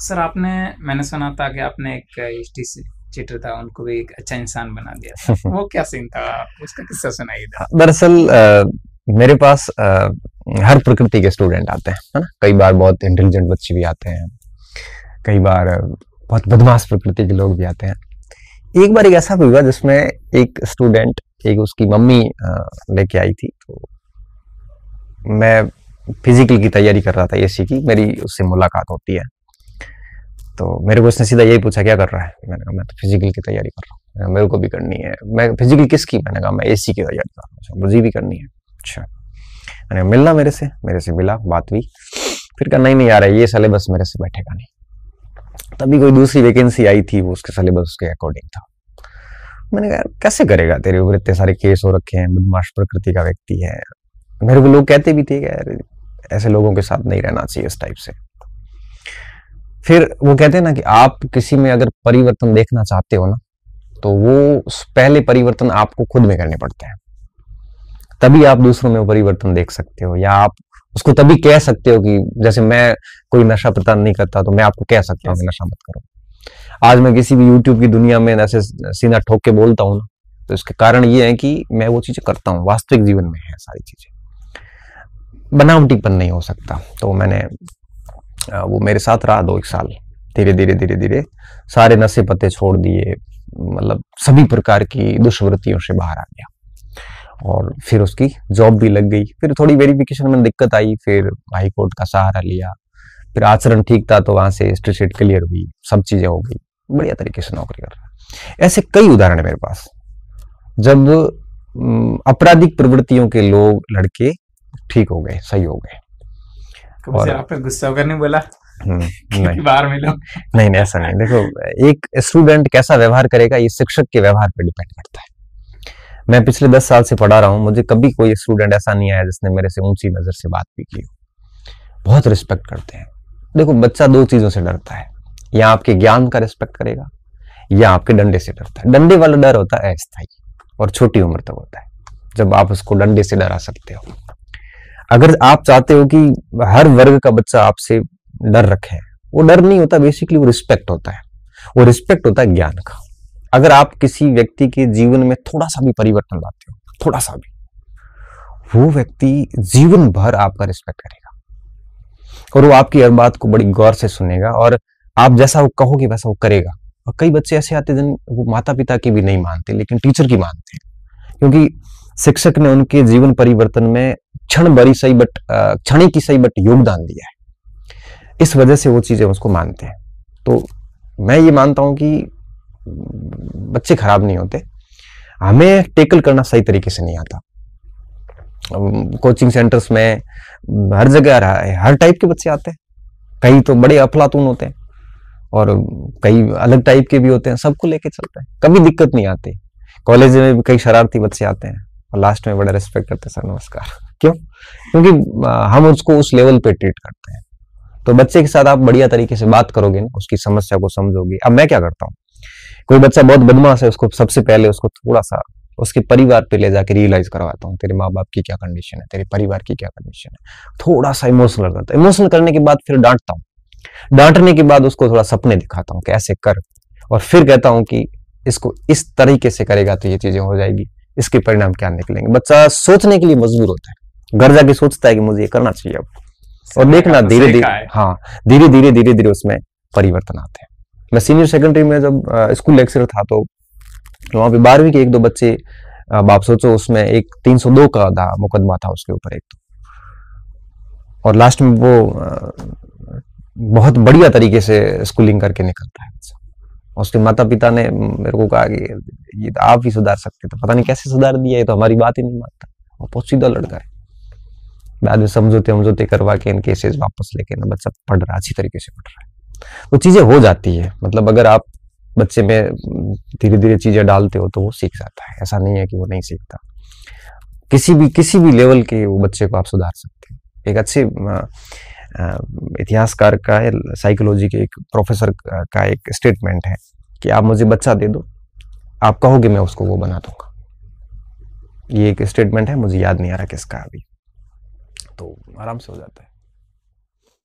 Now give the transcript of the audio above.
Sir आपने मैंने सुना था कि आपने एक हिस्ट्री चीटर था उनको भी एक अच्छा इंसान बना दिया वो क्या सीन था? उसका किस्सा सुनाइए। था दरअसल मेरे पास आ, हर प्रकृति के स्टूडेंट आते हैं है ना? कई बार बहुत इंटेलिजेंट बच्चे भी आते हैं कई बार बहुत बदमाश प्रकृति के लोग भी आते हैं। एक बार एक ऐसा भी हुआ जिसमें एक स्टूडेंट एक उसकी मम्मी लेके आई थी तो मैं फ़िज़िकल की तैयारी कर रहा था एसी की मेरी उससे मुलाकात होती है। तो मेरे को उसने सीधा यही पूछा, क्या कर रहा है? मैंने कहा, मैं तो फ़िज़िकल की तैयारी कर रहा हूँ। मेरे को भी करनी है। मैं फ़िज़िकल किसकी? मैंने कहा, मैं एसी की तैयारी कर रहा हूँ। मुझे भी करनी है। अच्छा। मैंने मिलना मेरे से? मेरे से मिला, बात हुई। फिर कहा, नहीं नहीं है ये सिलेबस मेरे से बैठेगा नहीं। तभी कोई दूसरी वैकेंसी आई थी, वो उसके सिलेबस के अकॉर्डिंग था। मैंने कहा कैसे करेगा तेरे ऊपर इतने सारे केस हो रखे हैं? बदमाश प्रकृति का व्यक्ति है। मेरे को लोग कहते भी थे कि, यार, ऐसे लोगों के साथ नहीं रहना चाहिए इस टाइप से। फिर वो कहते हैं ना कि आप किसी में अगर परिवर्तन देखना चाहते हो ना तो वो पहले परिवर्तन आपको खुद में करने पड़ते हैं। तभी आप दूसरों में परिवर्तन देख सकते हो या आप उसको तभी कह सकते हो कि जैसे मैं कोई नशा प्रदान नहीं करता तो मैं आपको कह सकता हूँ कि नशा मत करो। आज मैं किसी भी यूट्यूब की दुनिया में ऐसे सीना ठोक के बोलता हूँ ना तो इसके कारण ये है कि मैं वो चीज़ें करता हूँ वास्तविक जीवन में है सारी चीज़ें। बनावटीपन नहीं हो सकता तो मैंने वो मेरे साथ रहा दो एक साल। धीरे धीरे धीरे धीरे सारे नशे पत्ते छोड़ दिए मतलब सभी प्रकार की दुष्वृत्तियों से बाहर आ गया। और फिर उसकी जॉब भी लग गई। फिर थोड़ी वेरिफिकेशन में दिक्कत आई, फिर हाई कोर्ट का सहारा लिया। फिर आचरण ठीक था तो वहाँ से स्ट्रीट क्लियर हुई, सब चीज़ें हो गई। बढ़िया तरीके से नौकरी कर रहा ऐसे कई उदाहरण है मेरे पास। जब आपराधिक प्रवृत्तियों के लोग, लड़के ठीक हो गए, सही हो गए आप गुस्सा होकर नहीं बोला? हम्म, नहीं। बाहर मिलो। नहीं नहीं ऐसा नहीं। देखो एक स्टूडेंट कैसा व्यवहार करेगा ये शिक्षक के व्यवहार डिपेंड करता है। मैं पिछले दस साल से पढ़ा रहा हूँ मुझे कभी कोई स्टूडेंट ऐसा नहीं आया जिसने मेरे से ऊँची नज़र से बात भी की बहुत रिस्पेक्ट करते हैं। देखो बच्चा दो चीज़ों से डरता है। या आपके ज्ञान का रिस्पेक्ट करेगा या आपके डंडे से डरता है। डंडे वाला डर होता है अस्थाई और छोटी उम्र तक होता है जब आप उसको डंडे से डरा सकते हो। अगर आप चाहते हो कि हर वर्ग का बच्चा आपसे डर रखे, वो डर नहीं होता बेसिकली वो रिस्पेक्ट होता है। वो रिस्पेक्ट होता है ज्ञान का। अगर आप किसी व्यक्ति के जीवन में थोड़ा सा भी परिवर्तन लाते हो थोड़ा सा भी, वो व्यक्ति जीवन भर आपका रिस्पेक्ट करेगा। और वो आपकी हर बात को बड़ी गौर से सुनेगा और आप जैसा वो कहोगे, वैसा वो करेगा। और कई बच्चे ऐसे आते जिन वो माता पिता की भी नहीं मानते, लेकिन टीचर की मानते हैं। क्योंकि शिक्षक ने उनके जीवन परिवर्तन में क्षण बड़ी सही बट क्षण की सही बट योगदान दिया है। इस वजह से वो चीज़ें उसको मानते हैं। तो मैं ये मानता हूँ कि बच्चे खराब नहीं होते। हमें टेकल करना सही तरीके से नहीं आता। कोचिंग सेंटर्स में हर जगह रहा है, हर टाइप के बच्चे आते हैं। कई तो बड़े अफलातून होते हैं और कई अलग टाइप के भी होते हैं, सबको लेके चलते हैं। कभी दिक्कत नहीं आती। कॉलेज में भी कई शरारती बच्चे आते हैं। और लास्ट में बड़ा रिस्पेक्ट करते हैं सर, नमस्कार। क्यों? क्योंकि हम उसको उस लेवल पे ट्रीट करते हैं। तो बच्चे के साथ आप बढ़िया तरीके से बात करोगे ना, उसकी समस्या को समझोगे। अब मैं क्या करता हूँ? कोई बच्चा बहुत बदमाश है, उसको सबसे पहले उसको थोड़ा सा उसके परिवार पे ले जाके रियलाइज़ करवाता हूँ, तेरे माँ बाप की क्या कंडीशन है, तेरे परिवार की क्या कंडीशन है। थोड़ा सा इमोशनल करता है। इमोशनल करने के बाद फिर डांटता हूँ। डांटने के बाद उसको थोड़ा सपने दिखाता हूँ कि ऐसे कर। और फिर कहता हूँ कि इसको इस तरीके से करेगा तो ये चीज़ें हो जाएगी, इसके परिणाम क्या निकलेंगे। बच्चा सोचने के लिए मजबूर होता है। घर जाके सोचता है कि मुझे ये करना चाहिए अब। और देखना धीरे धीरे हाँ। धीरे धीरे धीरे धीरे उसमें परिवर्तन आते हैं। मैं सीनियर सेकेंडरी में जब स्कूल लेक्चर था तो तो वहाँ पे बारहवीं के एक दो बच्चे बाप सोचो उसमें एक 302 का था मुकदमा था उसके ऊपर एक तो। और लास्ट में वो बहुत बढ़िया तरीके से स्कूलिंग करके निकलता है उसके माता पिता ने मेरे को कहा कि ये तो आप ही सुधार सकते थे। पता नहीं कैसे सुधार दिया ये तो हमारी बात ही नहीं मानता। और बहुत सीधा लड़का है। बाद में समझौते समझौते करवा के इन केसेस वापस लेके ना बच्चा पढ़ रहा, अच्छी तरीके से पढ़ रहा है। वो चीज़ें हो जाती है। मतलब अगर आप बच्चे में धीरे धीरे चीज़ें डालते हो तो वो सीख जाता है। ऐसा नहीं है कि वो नहीं सीखता। किसी भी किसी भी लेवल के वो बच्चे को आप सुधार सकते हैं। एक अच्छे इतिहासकार का साइकोलॉजी के एक प्रोफेसर का एक स्टेटमेंट है कि आप मुझे बच्चा दे दो, आप कहोगे मैं उसको वो बना दूँगा। ये एक स्टेटमेंट है, मुझे याद नहीं आ रहा किसका अभी। तो आराम से हो जाता है।